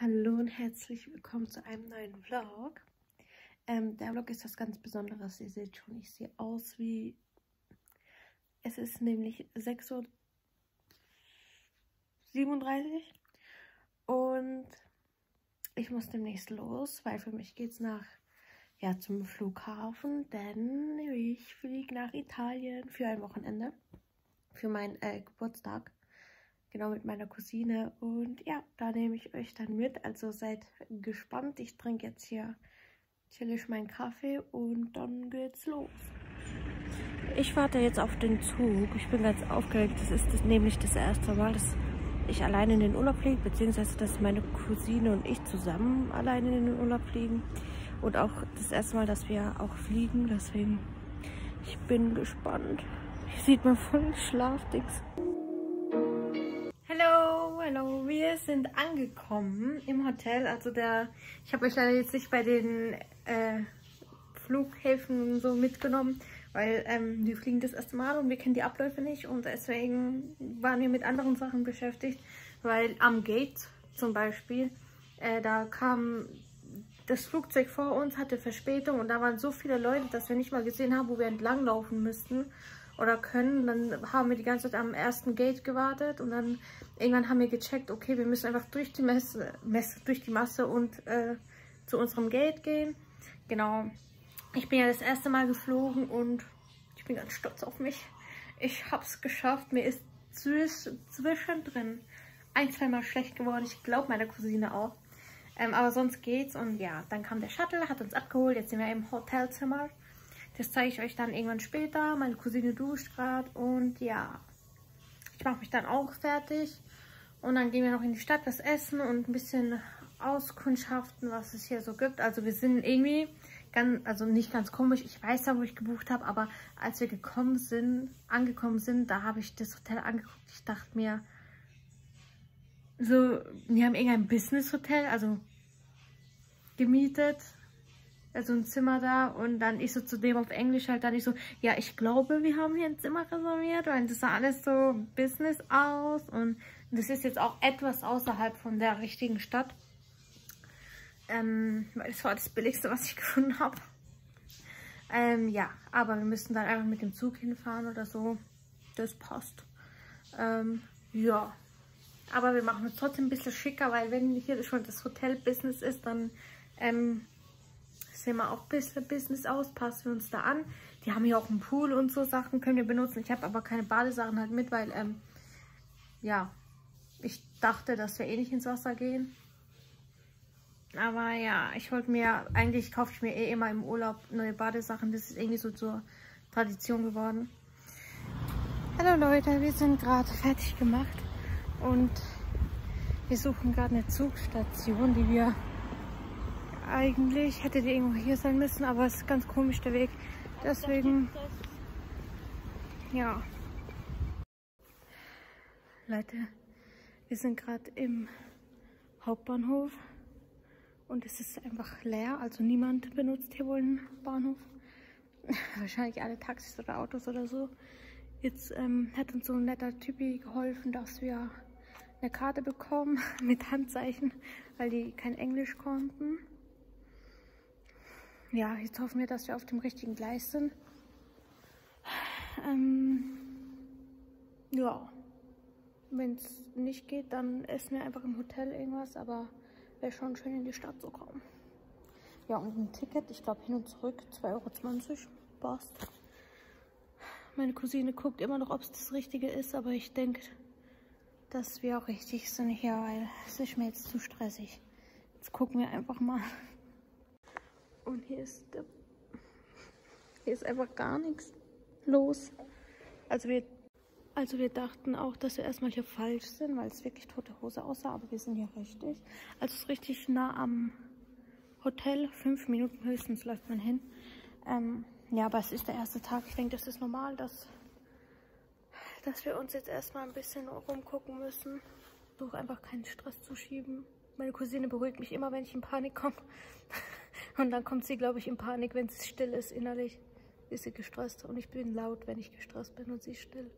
Hallo und herzlich willkommen zu einem neuen Vlog. Ähm, der Vlog ist was ganz Besonderes. Ihr seht schon, ich sehe aus wie... Es ist nämlich 6.37 Uhr und ich muss demnächst los, weil für mich geht es nach ja, zum Flughafen, denn ich fliege nach Italien für ein Wochenende, für meinen äh, Geburtstag genau mit meiner Cousine. Und ja, da nehme ich euch dann mit. Also seid gespannt. Ich trinke jetzt hier chillig meinen Kaffee und dann geht's los. Ich warte jetzt auf den Zug. Ich bin ganz aufgeregt. Das ist das, nämlich das erste Mal, dass ich alleine in den Urlaub fliege, beziehungsweise dass meine Cousine und ich zusammen alleine in den Urlaub fliegen. Und auch das erste Mal, dass wir auch fliegen. Deswegen, ich bin gespannt. Hier sieht man voll Schlafdings. Hallo, hallo, wir sind angekommen im Hotel. Also der, ich habe euch leider jetzt nicht bei den äh, Flughäfen so mitgenommen, weil ähm, wir fliegen das erste Mal und wir kennen die Abläufe nicht und deswegen waren wir mit anderen Sachen beschäftigt, weil am Gate zum Beispiel, äh, da kam das Flugzeug vor uns, hatte Verspätung und da waren so viele Leute, dass wir nicht mal gesehen haben, wo wir entlang laufen müssten oder können. Dann haben wir die ganze Zeit am ersten Gate gewartet und dann irgendwann haben wir gecheckt, okay, wir müssen einfach durch die Messe, Messe durch die Masse und äh, zu unserem Gate gehen. Genau. Ich bin ja das erste Mal geflogen und ich bin ganz stolz auf mich. Ich habe es geschafft. Mir ist zwischendrin ein, zwei Mal schlecht geworden. Ich glaube, meine Cousine auch. Ähm, aber sonst geht's. Und ja, dann kam der Shuttle, hat uns abgeholt. Jetzt sind wir im Hotelzimmer. Das zeige ich euch dann irgendwann später. Meine Cousine duscht gerade und ja, ich mache mich dann auch fertig. Und dann gehen wir noch in die Stadt was essen und ein bisschen auskundschaften, was es hier so gibt. Also wir sind irgendwie, ganz, also nicht ganz komisch, ich weiß ja, wo ich gebucht habe, aber als wir gekommen sind, angekommen sind, da habe ich das Hotel angeguckt. Ich dachte mir, so, wir haben irgendein Business-Hotel, also gemietet also ein Zimmer da und dann ich so zu dem auf Englisch halt dann ich so, ja, ich glaube, wir haben hier ein Zimmer reserviert und das sah alles so Business aus und das ist jetzt auch etwas außerhalb von der richtigen Stadt. Ähm, weil das war das Billigste, was ich gefunden habe. Ähm, ja, aber wir müssen dann einfach mit dem Zug hinfahren oder so. Das passt. Ähm, ja. Aber wir machen es trotzdem ein bisschen schicker, weil wenn hier schon das Hotel-Business ist, dann ähm, wir auch ein bisschen Business aus, passen wir uns da an. Die haben hier auch einen Pool und so Sachen, können wir benutzen. Ich habe aber keine Badesachen halt mit, weil, ähm, ja, ich dachte, dass wir eh nicht ins Wasser gehen. Aber ja, ich wollte mir, eigentlich kaufe ich mir eh immer im Urlaub neue Badesachen. Das ist irgendwie so zur Tradition geworden. Hallo Leute, wir sind gerade fertig gemacht und wir suchen gerade eine Zugstation, die wir eigentlich hätte die irgendwo hier sein müssen, aber es ist ganz komisch der Weg. Deswegen, ja. Leute, wir sind gerade im Hauptbahnhof und es ist einfach leer, also niemand benutzt hier wohl einen Bahnhof. Wahrscheinlich alle Taxis oder Autos oder so. Jetzt ähm, hat uns so ein netter Typi geholfen, dass wir eine Karte bekommen mit Handzeichen, weil die kein Englisch konnten. Ja, jetzt hoffen wir, dass wir auf dem richtigen Gleis sind. Ähm, ja, wenn es nicht geht, dann essen wir einfach im Hotel irgendwas, aber wäre schon schön in die Stadt zu kommen. Ja, und ein Ticket, ich glaube hin und zurück, 2,20 Euro, passt. Meine Cousine guckt immer noch, ob es das Richtige ist, aber ich denke, dass wir auch richtig sind hier, weil es ist mir jetzt zu stressig. Jetzt gucken wir einfach mal. Und hier ist der, hier ist einfach gar nichts los. Also wir, also wir dachten auch, dass wir erstmal hier falsch sind, weil es wirklich tote Hose aussah, aber wir sind hier richtig. Also es ist richtig nah am Hotel. Fünf Minuten höchstens läuft man hin. Ähm, ja, aber es ist der erste Tag. Ich denke, das ist normal, dass, dass wir uns jetzt erstmal ein bisschen rumgucken müssen. Durch einfach keinen Stress zu schieben. Meine Cousine beruhigt mich immer, wenn ich in Panik komme. Und dann kommt sie, glaube ich, in Panik, wenn sie still ist. Innerlich ist sie gestresst und ich bin laut, wenn ich gestresst bin und sie ist still.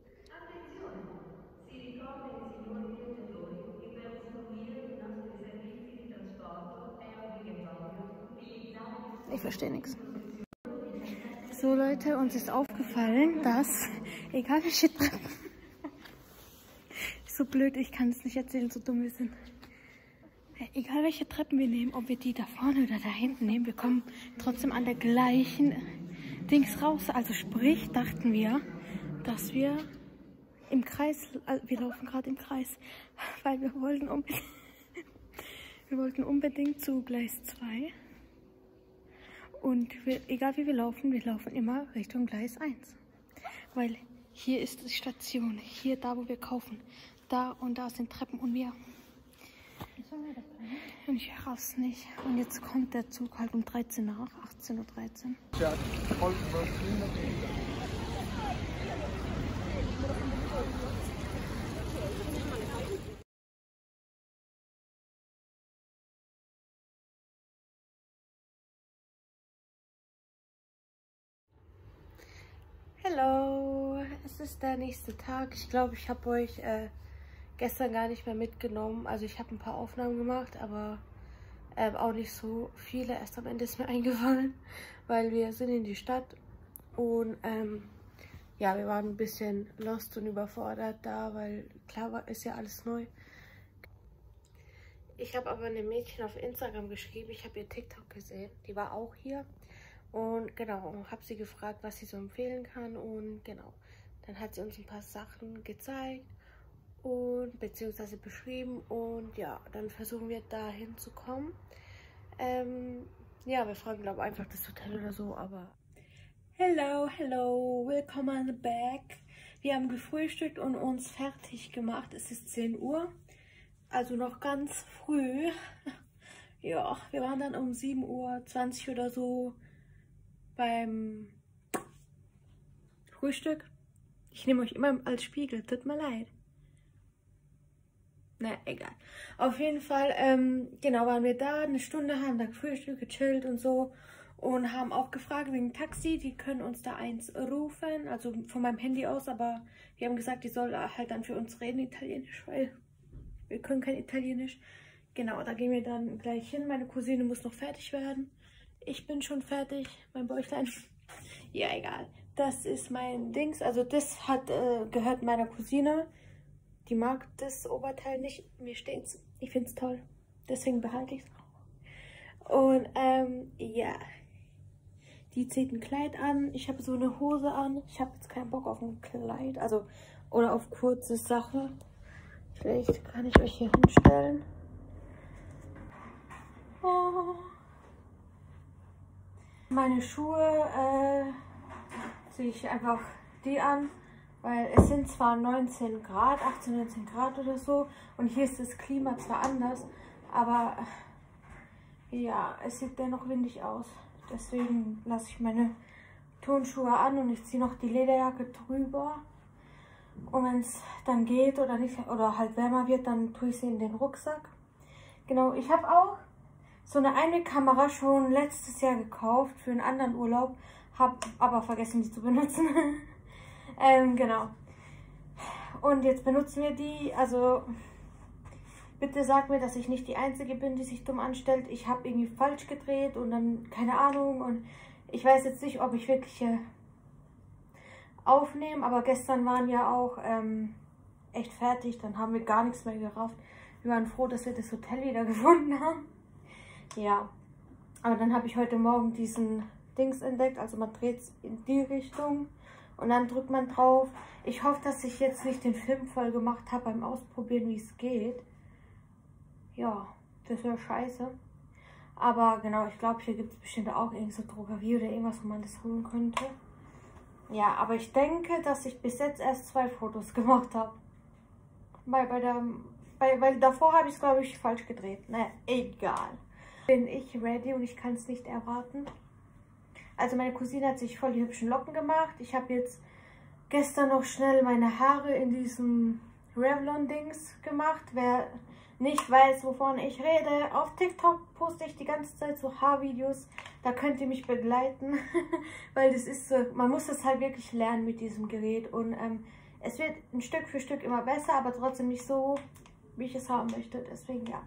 Ich verstehe nichts. So Leute, uns ist aufgefallen, dass, egal wie shit so blöd, ich kann es nicht erzählen, so dumm wir sind. Egal welche Treppen wir nehmen, ob wir die da vorne oder da hinten nehmen, wir kommen trotzdem an der gleichen Dings raus. Also sprich, dachten wir, dass wir im Kreis, also wir laufen gerade im Kreis, weil wir wollten unbedingt, wir wollten unbedingt zu Gleis 2. Und wir, egal wie wir laufen, wir laufen immer Richtung Gleis 1. Weil hier ist die Station, hier da, wo wir kaufen. Da und da sind Treppen und wir. Und ich raff's nicht. Und jetzt kommt der Zug halt um 13 nach, 18.13 Uhr. Hallo, es ist der nächste Tag. Ich glaube, ich habe euch äh, gestern gar nicht mehr mitgenommen. Also ich habe ein paar Aufnahmen gemacht, aber ähm, auch nicht so viele. Erst am Ende ist mir eingefallen, weil wir sind in die Stadt und ähm, ja, wir waren ein bisschen lost und überfordert da, weil klar war, ist ja alles neu. Ich habe aber einem Mädchen auf Instagram geschrieben, ich habe ihr TikTok gesehen, die war auch hier und genau, habe sie gefragt, was sie so empfehlen kann. Und genau, dann hat sie uns ein paar Sachen gezeigt und beziehungsweise beschrieben. Und ja, dann versuchen wir da hinzukommen. Ähm, ja, wir fragen, glaube ich, einfach das Hotel oder so, aber... Hello, hello, willkommen back. Wir haben gefrühstückt und uns fertig gemacht. Es ist 10 Uhr, also noch ganz früh. ja, wir waren dann um 7.20 Uhr oder so beim Frühstück. Ich nehme euch immer als Spiegel, tut mir leid. Na, egal. Auf jeden Fall, ähm, genau, waren wir da, eine Stunde, haben da gefrühstückt, gechillt und so. Und haben auch gefragt wegen Taxi, die können uns da eins rufen, also von meinem Handy aus, aber wir haben gesagt, die soll halt dann für uns reden, Italienisch, weil wir können kein Italienisch. Genau, da gehen wir dann gleich hin. Meine Cousine muss noch fertig werden. Ich bin schon fertig, mein Bäuchlein. ja, egal. Das ist mein Dings. Also das hat äh, gehört meiner Cousine. Die mag das Oberteil nicht. Mir steht's. Ich finde es toll. Deswegen behalte ich es auch. Und ähm, ja. Die zieht ein Kleid an. Ich habe so eine Hose an. Ich habe jetzt keinen Bock auf ein Kleid. Also, oder auf kurze Sache. Vielleicht kann ich euch hier hinstellen. Oh. Meine Schuhe äh, ziehe ich einfach die an, weil es sind zwar 19 Grad, 18, 19 Grad oder so und hier ist das Klima zwar anders, aber ja, es sieht dennoch windig aus. Deswegen lasse ich meine Turnschuhe an und ich ziehe noch die Lederjacke drüber. Und wenn es dann geht oder nicht oder halt wärmer wird, dann tue ich sie in den Rucksack. Genau, ich habe auch so eine eine Kamera schon letztes Jahr gekauft für einen anderen Urlaub. Hab aber vergessen, die zu benutzen. ähm, genau. Und jetzt benutzen wir die. Also bitte sag mir, dass ich nicht die Einzige bin, die sich dumm anstellt. Ich habe irgendwie falsch gedreht und dann keine Ahnung. Und ich weiß jetzt nicht, ob ich wirklich äh, aufnehme. Aber gestern waren ja auch ähm, echt fertig. Dann haben wir gar nichts mehr gerafft. Wir waren froh, dass wir das Hotel wieder gefunden haben. Ja, aber dann habe ich heute Morgen diesen Dings entdeckt. Also man dreht es in die Richtung und dann drückt man drauf. Ich hoffe, dass ich jetzt nicht den Film voll gemacht habe beim Ausprobieren, wie es geht. Ja, das wäre scheiße. Aber genau, ich glaube, hier gibt es bestimmt auch irgendeine Drogerie oder irgendwas, wo man das holen könnte. Ja, aber ich denke, dass ich bis jetzt erst zwei Fotos gemacht habe. Weil, bei der, bei, weil davor habe ich es, glaube ich, falsch gedreht. Na, egal bin ich ready und ich kann es nicht erwarten. Also meine Cousine hat sich voll die hübschen Locken gemacht. Ich habe jetzt gestern noch schnell meine Haare in diesem Revlon-Dings gemacht. Wer nicht weiß, wovon ich rede, auf TikTok poste ich die ganze Zeit so Haarvideos. Da könnt ihr mich begleiten, weil das ist so, man muss das halt wirklich lernen mit diesem Gerät. Und ähm, es wird ein Stück für Stück immer besser, aber trotzdem nicht so, wie ich es haben möchte. Deswegen ja.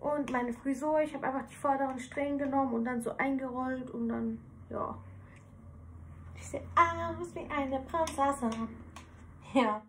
Und meine Frisur, ich habe einfach die vorderen Strähnen genommen und dann so eingerollt und dann, ja. Ich sehe aus wie eine Prinzessin. Ja.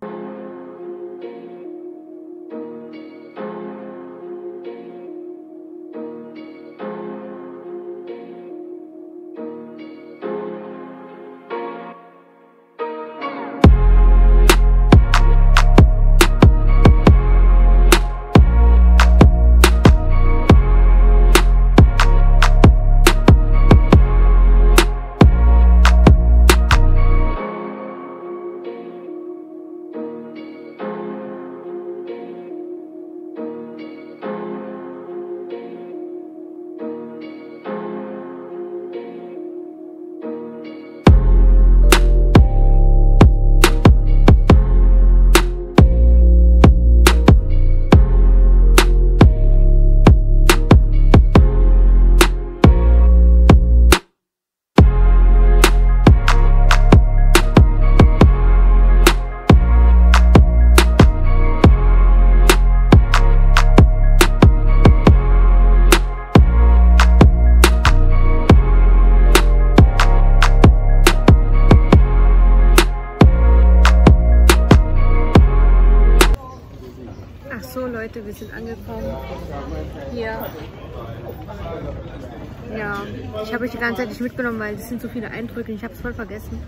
Die ganze Zeit nicht mitgenommen, weil es sind so viele Eindrücke. Ich habe es voll vergessen,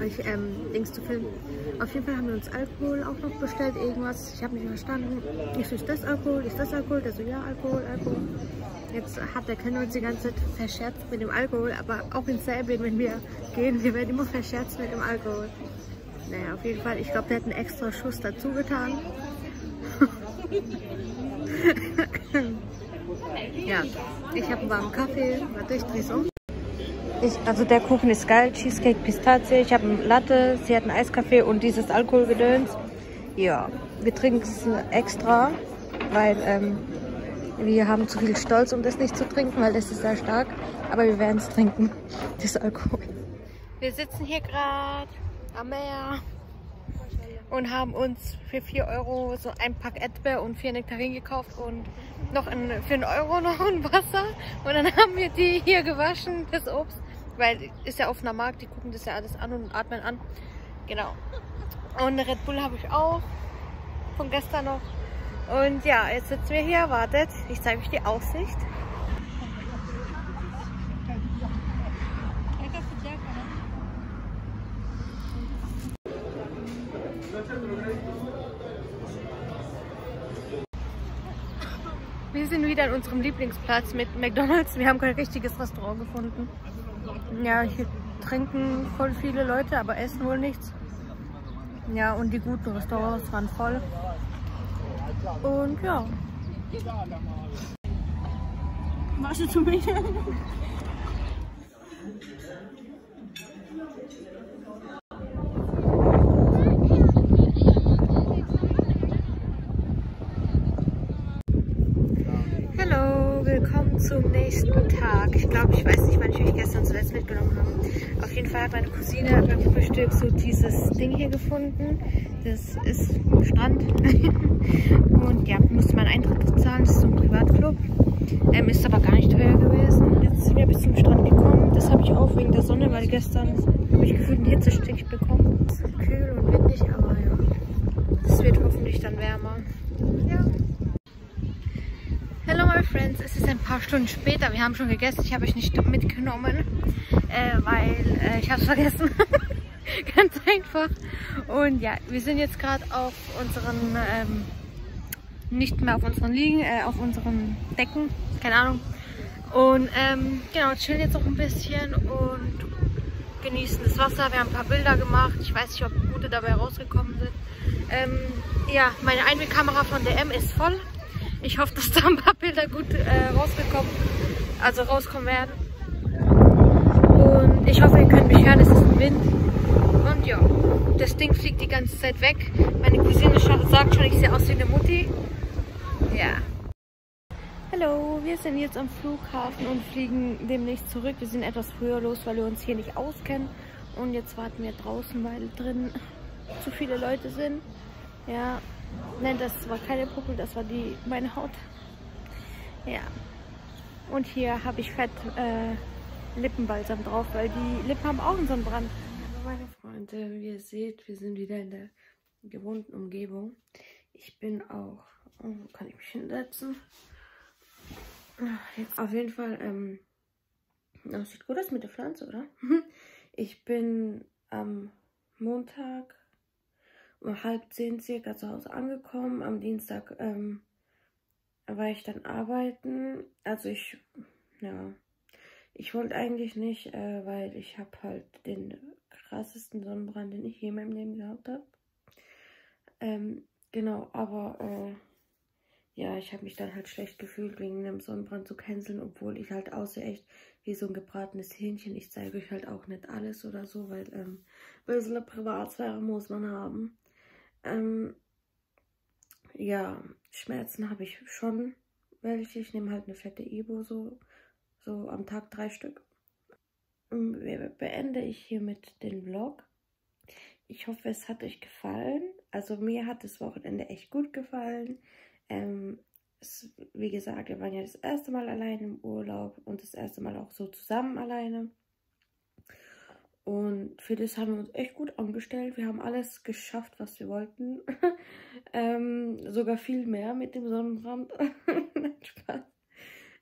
euch ähm, Dings zu filmen. Auf jeden Fall haben wir uns Alkohol auch noch bestellt, irgendwas. Ich habe nicht verstanden. Ich ist das Alkohol? Ist das Alkohol? Der so, ja, Alkohol, Alkohol. Jetzt hat der Ken uns die ganze Zeit verscherzt mit dem Alkohol, aber auch in Serbien, wenn wir gehen, wir werden immer verscherzt mit dem Alkohol. Naja, auf jeden Fall, ich glaube, der hat einen extra Schuss dazu getan. ja, ich habe einen warmen Kaffee. Warte, ich drehe um. Ich, also der Kuchen ist geil, Cheesecake Pistazie. Ich habe einen Latte, sie hat einen Eiskaffee und dieses Alkoholgedöns. Ja, wir trinken es extra, weil ähm, wir haben zu viel Stolz, um das nicht zu trinken, weil das ist sehr stark. Aber wir werden es trinken, das Alkohol. Wir sitzen hier gerade am Meer und haben uns für 4 Euro so ein Pack Erdbeer und vier Nektarinen gekauft und noch ein, für einen Euro noch ein Wasser. Und dann haben wir die hier gewaschen, das Obst, weil ist ja auf einer Markt, die gucken das ja alles an und atmen an. Genau. Und eine Red Bull habe ich auch von gestern noch. Und ja, jetzt sitzen wir hier, wartet. Ich zeige euch die Aussicht. Wir sind wieder an unserem Lieblingsplatz mit McDonalds. Wir haben kein richtiges Restaurant gefunden. Ja, hier trinken voll viele Leute, aber essen wohl nichts. Ja, und die guten Restaurants waren voll. Und ja. Du zu mir? zum nächsten Tag. Ich glaube, ich weiß nicht, wann ich euch gestern zuletzt mitgenommen habe. Auf jeden Fall hat meine Cousine beim Frühstück so dieses Ding hier gefunden. Das ist Strand. und ja, musste man Eintritt bezahlen. Das ist so ein Privatclub. Ähm, ist aber gar nicht teuer gewesen. Jetzt sind wir bis zum Strand gekommen. Das habe ich auch wegen der Sonne, weil gestern habe ich gefühlt einen Hitzestich bekommen. Es ist kühl und windig, aber ja. Es wird hoffentlich dann wärmer. Ja. Hello my friends, es ist ein paar Stunden später. Wir haben schon gegessen. Ich habe euch nicht mitgenommen, äh, weil äh, ich habe es vergessen. Ganz einfach. Und ja, wir sind jetzt gerade auf unseren, ähm, nicht mehr auf unseren Liegen, äh, auf unseren Decken. Keine Ahnung. Und ähm, genau, chillen jetzt noch ein bisschen und genießen das Wasser. Wir haben ein paar Bilder gemacht. Ich weiß nicht, ob gute dabei rausgekommen sind. Ähm, ja, meine Einwegkamera von DM ist voll. Ich hoffe, dass da ein paar Bilder gut äh, rausgekommen, also rauskommen werden. Und ich hoffe, ihr könnt mich hören, es ist ein Wind. Und ja, das Ding fliegt die ganze Zeit weg. Meine Cousine sagt schon, ich sehe aus wie eine Mutti. Ja. Hallo, wir sind jetzt am Flughafen und fliegen demnächst zurück. Wir sind etwas früher los, weil wir uns hier nicht auskennen. Und jetzt warten wir draußen, weil drin zu viele Leute sind. Ja, Nein, das war keine Puppe, das war die meine Haut. Ja. Und hier habe ich fett äh, Lippenbalsam drauf, weil die Lippen haben auch einen Sonnenbrand. Meine Freunde, wie ihr seht, wir sind wieder in der gewohnten Umgebung. Ich bin auch, oh, kann ich mich hinsetzen? Auf jeden Fall, ähm, das sieht gut aus mit der Pflanze, oder? Ich bin am Montag um halb zehn circa zu Hause angekommen. Am Dienstag ähm, war ich dann arbeiten. Also ich, ja, ich wollte eigentlich nicht, äh, weil ich habe halt den krassesten Sonnenbrand, den ich je in meinem Leben gehabt habe. Ähm, genau, aber äh, ja, ich habe mich dann halt schlecht gefühlt, wegen dem Sonnenbrand zu canceln, obwohl ich halt aussehe echt wie so ein gebratenes Hähnchen. Ich zeige euch halt auch nicht alles oder so, weil ähm, ein bisschen Privatsphäre muss man haben. Ähm, ja, Schmerzen habe ich schon welche. Ich nehme halt eine fette Ibo, so, so am Tag drei Stück. Beende ich hiermit den Vlog. Ich hoffe, es hat euch gefallen. Also mir hat das Wochenende echt gut gefallen. Ähm, es, wie gesagt, wir waren ja das erste Mal alleine im Urlaub und das erste Mal auch so zusammen alleine. Und für das haben wir uns echt gut angestellt. Wir haben alles geschafft, was wir wollten. ähm, sogar viel mehr mit dem Sonnenbrand.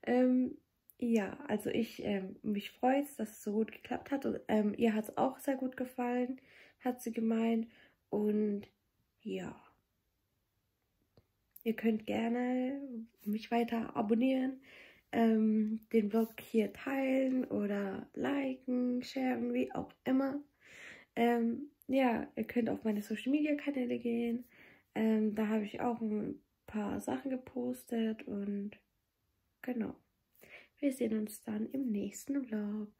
Ähm, ja, also ich, ähm, mich freut dass es so gut geklappt hat. Und ähm, ihr hat es auch sehr gut gefallen, hat sie gemeint. Und ja. Ihr könnt gerne mich weiter abonnieren, ähm, den Vlog hier teilen oder liken, sharen, wie auch immer. Ähm, ja, ihr könnt auf meine Social Media Kanäle gehen. Ähm, da habe ich auch ein paar Sachen gepostet und genau. Wir sehen uns dann im nächsten Vlog.